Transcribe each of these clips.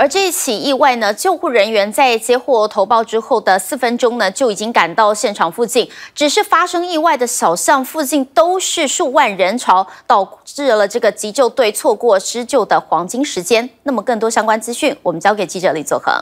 而这一起意外呢，救护人员在接获投报之后的四分钟呢，就已经赶到现场附近。只是发生意外的小巷附近都是数万人潮，导致了这个急救队错过施救的黄金时间。那么更多相关资讯，我们交给记者李佐恒。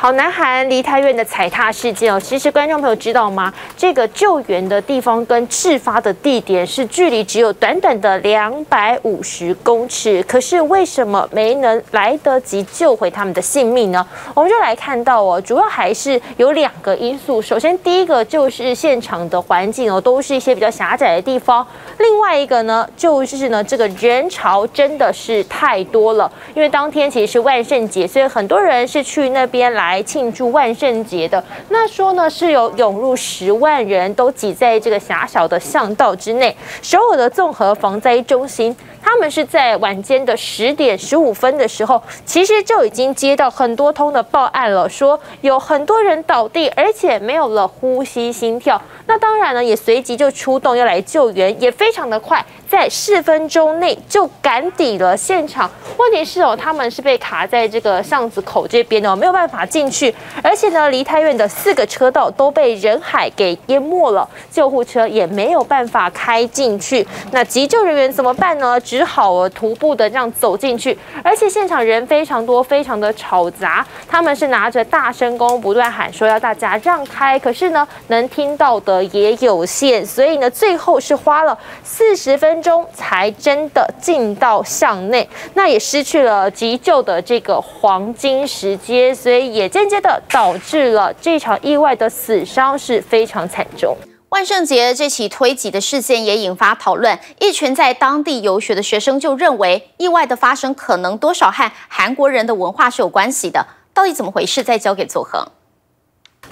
好，南韩梨泰院的踩踏事件哦，其实观众朋友知道吗？这个救援的地方跟事发的地点是距离只有短短的两百五十公尺，可是为什么没能来得及救回他们的性命呢？我们就来看到哦，主要还是有两个因素。首先，第一个就是现场的环境哦，都是一些比较狭窄的地方；另外一个呢，就是呢，这个人潮真的是太多了，因为当天其实是万圣节，所以很多人是去那边来。来庆祝万圣节的，那说呢是有涌入十万人都挤在这个狭小的巷道之内。首尔的综合防灾中心，他们是在晚间的十点十五分的时候，其实就已经接到很多通的报案了，说有很多人倒地，而且没有了呼吸、心跳。那当然呢，也随即就出动要来救援，也非常的快，在四分钟内就赶抵了现场。问题是哦，他们是被卡在这个巷子口这边哦，没有办法进去，而且呢，梨泰院的四个车道都被人海给淹没了，救护车也没有办法开进去。那急救人员怎么办呢？只好徒步的这样走进去，而且现场人非常多，非常的吵杂，他们是拿着大声公不断喊说要大家让开，可是呢，能听到的。也有限，所以呢，最后是花了四十分钟才真的进到巷内，那也失去了急救的这个黄金时间，所以也间接的导致了这场意外的死伤是非常惨重。万圣节这起推挤的事件也引发讨论，一群在当地游学的学生就认为，意外的发生可能多少和韩国人的文化是有关系的，到底怎么回事？再交给左恒。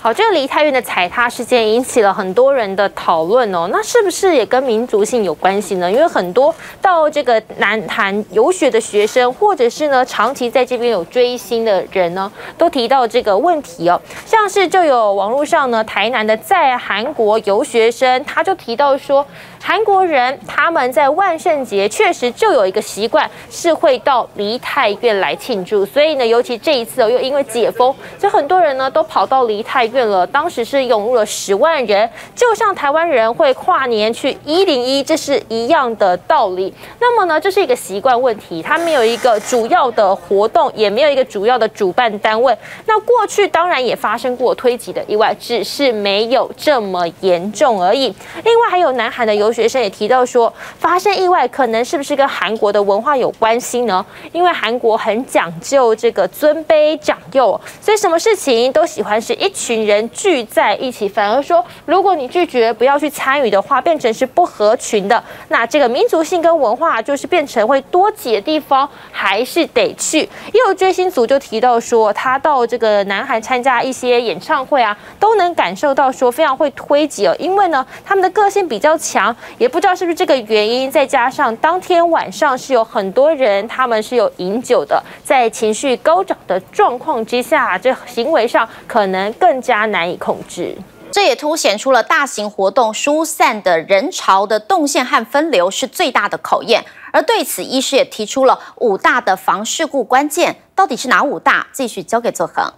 好，这个梨泰院的踩踏事件引起了很多人的讨论哦。那是不是也跟民族性有关系呢？因为很多到这个南韩游学的学生，或者是呢长期在这边有追星的人呢，都提到这个问题哦。像是就有网络上呢，台南的在韩国游学生，他就提到说。韩国人他们在万圣节确实就有一个习惯，是会到梨泰院来庆祝。所以呢，尤其这一次哦，又因为解封，所以很多人呢都跑到梨泰院了。当时是涌入了十万人，就像台湾人会跨年去一零一，这是一样的道理。那么呢，这是一个习惯问题，它没有一个主要的活动，也没有一个主要的主办单位。那过去当然也发生过推挤的意外，只是没有这么严重而已。另外还有南韩的游。留学生也提到说，发生意外可能是不是跟韩国的文化有关系呢？因为韩国很讲究这个尊卑长幼，所以什么事情都喜欢是一群人聚在一起。反而说，如果你拒绝不要去参与的话，变成是不合群的。那这个民族性跟文化就是变成会多挤的地方，还是得去。也有追星族就提到说，他到这个南韩参加一些演唱会啊，都能感受到说非常会推挤哦，因为呢，他们的个性比较强。也不知道是不是这个原因，再加上当天晚上是有很多人，他们是有饮酒的，在情绪高涨的状况之下，这行为上可能更加难以控制。这也凸显出了大型活动疏散的人潮的动线和分流是最大的考验。而对此，医师也提出了五大的防事故关键，到底是哪五大？继续交给作恒。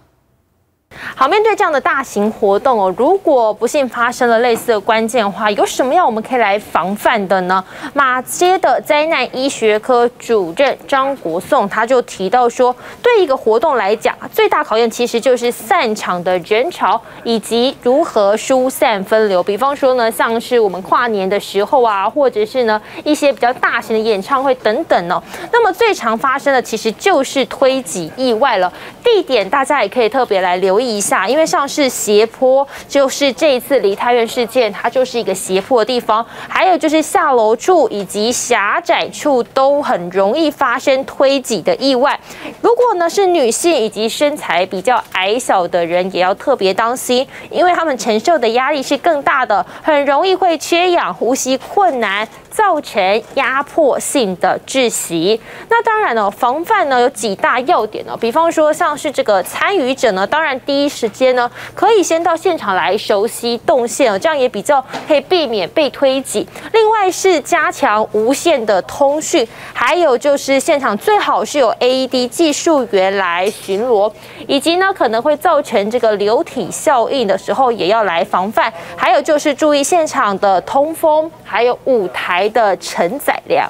好，面对这样的大型活动哦，如果不幸发生了类似的关键话，有什么样我们可以来防范的呢？马街的灾难医学科主任张国颂他就提到说，对一个活动来讲，最大考验其实就是散场的人潮以及如何疏散分流。比方说呢，像是我们跨年的时候啊，或者是呢一些比较大型的演唱会等等哦。那么最常发生的其实就是推挤意外了。地点大家也可以特别来留。一下，因为像是斜坡，就是这一次梨泰院事件，它就是一个斜坡的地方。还有就是下楼处以及狭窄处都很容易发生推挤的意外。如果呢是女性以及身材比较矮小的人，也要特别当心，因为他们承受的压力是更大的，很容易会缺氧、呼吸困难。造成压迫性的窒息。那当然呢，防范呢有几大要点呢？比方说，像是这个参与者呢，当然。第一时间呢，可以先到现场来熟悉动线，这样也比较可以避免被推挤。另外是加强无线的通讯，还有就是现场最好是有 AED 技术员来巡逻，以及呢可能会造成这个流体效应的时候，也要来防范。还有就是注意现场的通风，还有舞台的承载量。